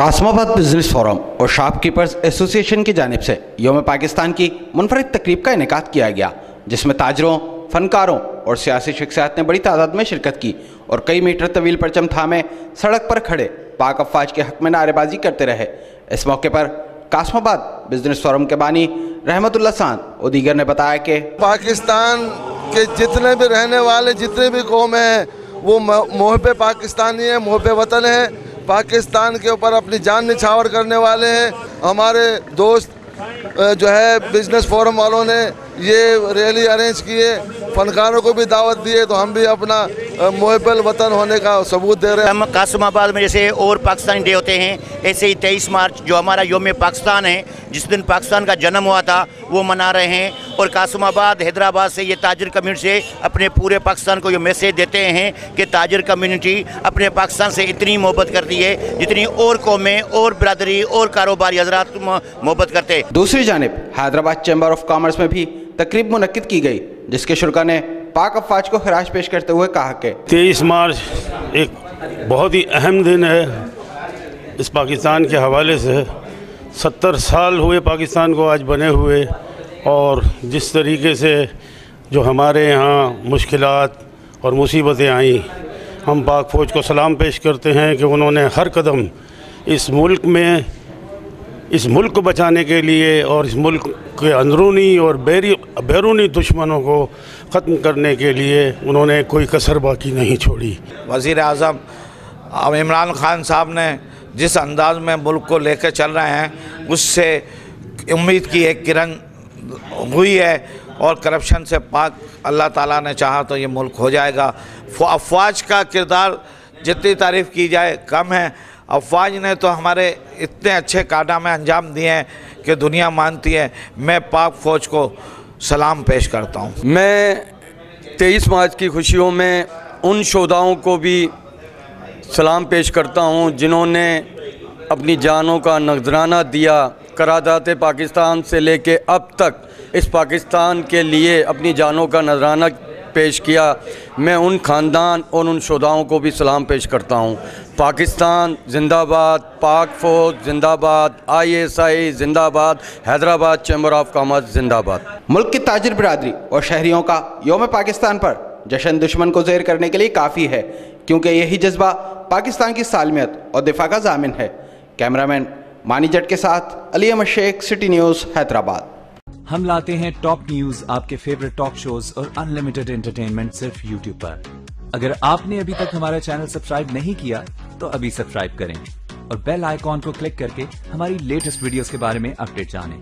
قاسم آباد business forum اور shopkeepers association کی جانب سے یوم پاکستان کی منفرد تقریب کا انعقاد کیا گیا، جس میں تاجروں، فنکاروں اور سیاسی شخصیات نے بڑی تعداد میں شرکت کی اور کئی میٹر طویل پرچم تھامے سڑک پر کھڑے پاک افواج کے حق میں نعرے بازی کرتے رہے۔ اس موقع پر قاسم آباد بزنس فورم کے بانی رحمت اللہ سان اور دیگر نے بتایا کہ پاکستان کے جتنے بھی رہنے والے، جتنے بھی قوم ہیں، وہ محب پاکستانی ہیں محب وطن ہیں۔ پاکستان کے اوپر اپنی جان نچھاور کرنے والے ہیں۔ ہمارے دوست جو ہے بزنس فورم والوں نے یہ ریلی ارینج کیے۔ فنکاروں کو بھی دعوت دیے تو ہم بھی اپنا محب الوطن ہونے کا ثبوت دے رہے ہیں۔ ہم قاسم آباد میں جیسے اور پاکستانی ڈے ہوتے ہیں ایسے ہی تیئیس مارچ جو ہمارا یوم پاکستان ہے جس دن پاکستان کا جنم ہوا تھا وہ منا رہے ہیں۔ اور قاسم آباد حیدرآباد سے یہ تاجر کمیونٹی سے اپنے پورے پاکستان کو یہ میسیج دیتے ہیں کہ تاجر کمیونٹی اپنے پاکستان سے اتنی محبت کرتی ہے جتنی اور قومیں اور برادری اور کاروباری حضرات محبت کرتے۔ ہیں دوسری جانب حیدرآباد چیمبر آف کامرس میں بھی تقریب منعقد کی گئی۔ جس کے شرکا نے پاک افواج کو خراج پیش کرتے ہوئے کہا کہ تیئیس مارچ ایک بہت ہی اہم دن ہے۔ اس پاکستان کے حوالے سے ستر سال ہوئے پاکستان کو آج بنے ہوئے اور جس طریقے سے جو ہمارے یہاں مشکلات اور مصیبتیں آئیں، ہم پاک فوج کو سلام پیش کرتے ہیں کہ انہوں نے ہر قدم اس ملک میں اس ملک کو بچانے کے لیے اور اس ملک کے اندرونی اور بیرونی دشمنوں کو ختم کرنے کے لیے انہوں نے کوئی کسر باقی نہیں چھوڑی۔ وزیر اعظم عمران خان صاحب نے جس انداز میں ملک کو لے کے چل رہے ہیں، اس سے امید کی ایک کرن ہوئی ہے اور کرپشن سے پاک اللہ تعالیٰ نے چاہا تو یہ ملک ہو جائے گا۔ افواج کا کردار جتنی تعریف کی جائے کم ہے افواج نے تو ہمارے اتنے اچھے کارنامے انجام دیے ہیں کہ دنیا مانتی ہے۔ میں پاک فوج کو سلام پیش کرتا ہوں۔ میں تیئیس مارچ کی خوشیوں میں ان شہداؤں کو بھی سلام پیش کرتا ہوں جنہوں نے اپنی جانوں کا نذرانہ دیا قرارداد پاکستان سے لے کے اب تک اس پاکستان کے لیے اپنی جانوں کا نذرانہ پیش کیا۔ میں ان خاندان اور ان شہداؤں کو بھی سلام پیش کرتا ہوں۔ پاکستان زندہ آباد پاک فوج زندہ آباد آئی ایس آئی زندہ آباد حیدرآباد چیمبر آف کامرس زندہ آباد ملک کی تاجر برادری اور شہریوں کا یوم پاکستان پر جشن دشمن کو زیر کرنے کے لیے کافی ہے کیونکہ یہی جذبہ پاکستان کی سالمیت اور دفاع کا ضامن ہے۔ کیمرامین مانی جٹ کے ساتھ علی احمد شیخ سٹی نیوز حیدرآباد۔ ہم لاتے ہیں ٹاپ نیوز آپ کے فیوریٹ ٹاک شوز اور ان لمیٹڈ انٹرٹینمنٹ صرف یوٹیوب پر۔ اگر آپ نے ابھی تک ہمارا چینل سبسکرائب نہیں کیا تو ابھی سبسکرائب کریں اور بیل آئیکن کو کلک کر کے ہماری لیٹسٹ ویڈیوز کے بارے میں اپڈیٹ جانیں۔